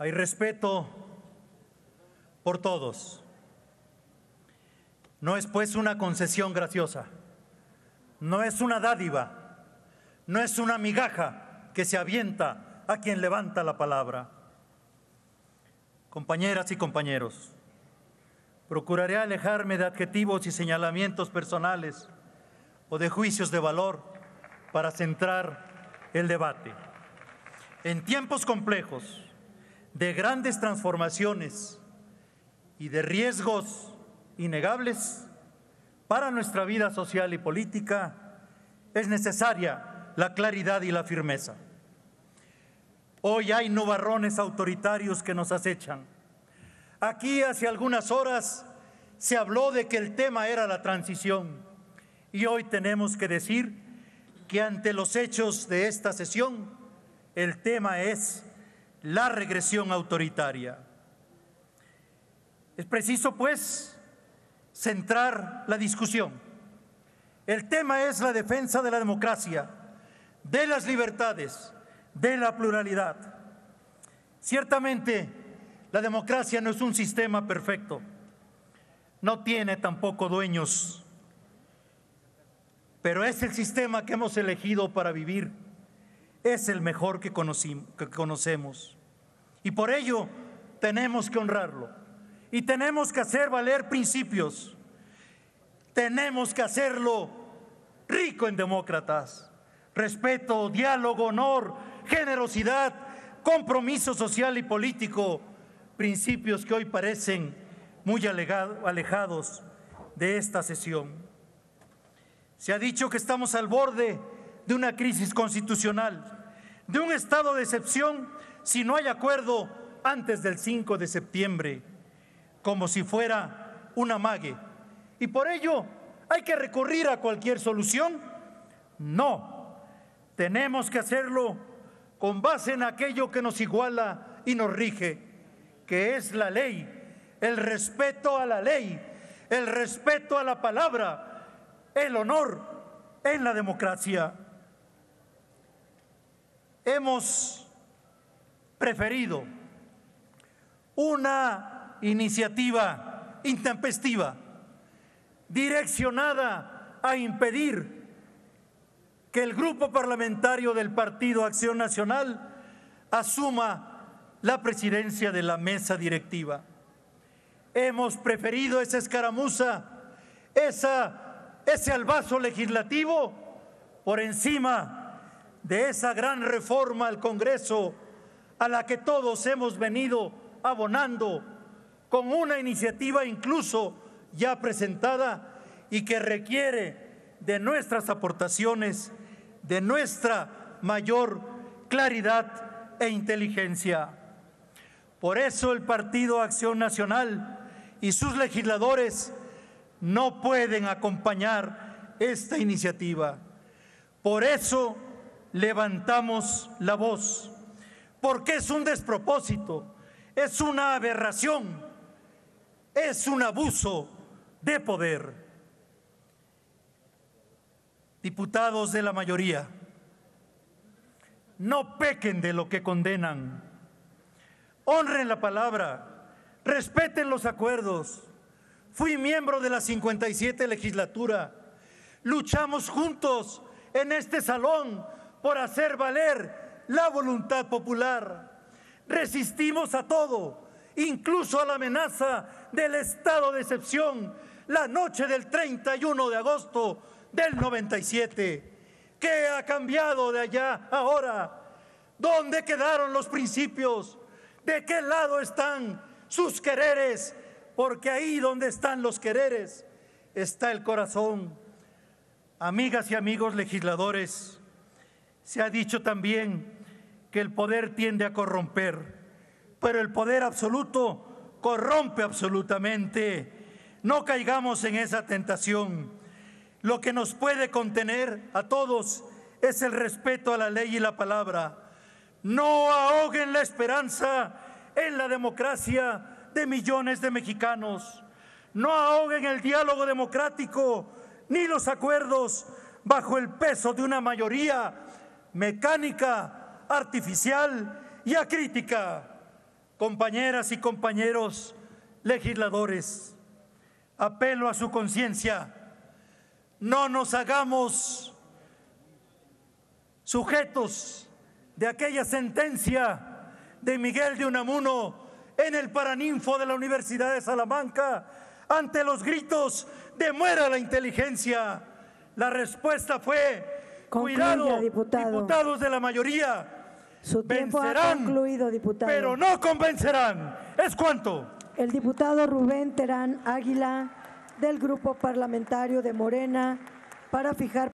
Hay respeto por todos. No es pues una concesión graciosa, no es una dádiva, no es una migaja que se avienta a quien levanta la palabra. Compañeras y compañeros, procuraré alejarme de adjetivos y señalamientos personales o de juicios de valor para centrar el debate. En tiempos complejos, de grandes transformaciones y de riesgos innegables para nuestra vida social y política, es necesaria la claridad y la firmeza. Hoy hay nubarrones autoritarios que nos acechan. Aquí hace algunas horas se habló de que el tema era la transición y hoy tenemos que decir que ante los hechos de esta sesión el tema es la regresión autoritaria. Es preciso, pues, centrar la discusión. El tema es la defensa de la democracia, de las libertades, de la pluralidad. Ciertamente, la democracia no es un sistema perfecto, no tiene tampoco dueños, pero es el sistema que hemos elegido para vivir es el mejor que, conocemos. Y por ello tenemos que honrarlo. Y tenemos que hacer valer principios. Tenemos que hacerlo rico en demócratas. Respeto, diálogo, honor, generosidad, compromiso social y político. Principios que hoy parecen muy alejados de esta sesión. Se ha dicho que estamos al borde de una crisis constitucional, de un estado de excepción si no hay acuerdo antes del 5 de septiembre, como si fuera una mague. Y por ello, ¿hay que recurrir a cualquier solución? No, tenemos que hacerlo con base en aquello que nos iguala y nos rige, que es la ley, el respeto a la ley, el respeto a la palabra, el honor en la democracia hemos preferido una iniciativa intempestiva direccionada a impedir que el grupo parlamentario del Partido Acción Nacional asuma la presidencia de la mesa directiva. Hemos preferido esa escaramuza, esa, ese albazo legislativo por encima de esa gran reforma al Congreso a la que todos hemos venido abonando con una iniciativa incluso ya presentada y que requiere de nuestras aportaciones, de nuestra mayor claridad e inteligencia. Por eso el Partido Acción Nacional y sus legisladores no pueden acompañar esta iniciativa. Por eso levantamos la voz, porque es un despropósito, es una aberración, es un abuso de poder. Diputados de la mayoría, no pequen de lo que condenan, honren la palabra, respeten los acuerdos. Fui miembro de la 57 legislatura, luchamos juntos en este salón por hacer valer la voluntad popular. Resistimos a todo, incluso a la amenaza del estado de excepción, la noche del 31 de agosto del 97. ¿Qué ha cambiado de allá ahora? ¿Dónde quedaron los principios? ¿De qué lado están sus quereres? Porque ahí donde están los quereres está el corazón. Amigas y amigos legisladores, se ha dicho también que el poder tiende a corromper, pero el poder absoluto corrompe absolutamente. No caigamos en esa tentación. Lo que nos puede contener a todos es el respeto a la ley y la palabra. No ahoguen la esperanza en la democracia de millones de mexicanos. No ahoguen el diálogo democrático ni los acuerdos bajo el peso de una mayoría mecánica, artificial y acrítica. compañeras y compañeros legisladores, apelo a su conciencia, no nos hagamos sujetos de aquella sentencia de Miguel de Unamuno en el Paraninfo de la Universidad de Salamanca ante los gritos de muera la inteligencia. La respuesta fue, Concluya, cuidado, diputado. diputados de la mayoría, Su tiempo ha concluido, diputado. pero no convencerán. ¿Es cuánto? El diputado Rubén Terán Águila, del Grupo Parlamentario de Morena, para fijar